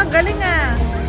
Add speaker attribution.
Speaker 1: Oh, galing ah.